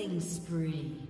Killing spree.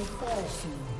will fall soon.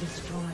destroyed.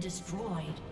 Destroyed.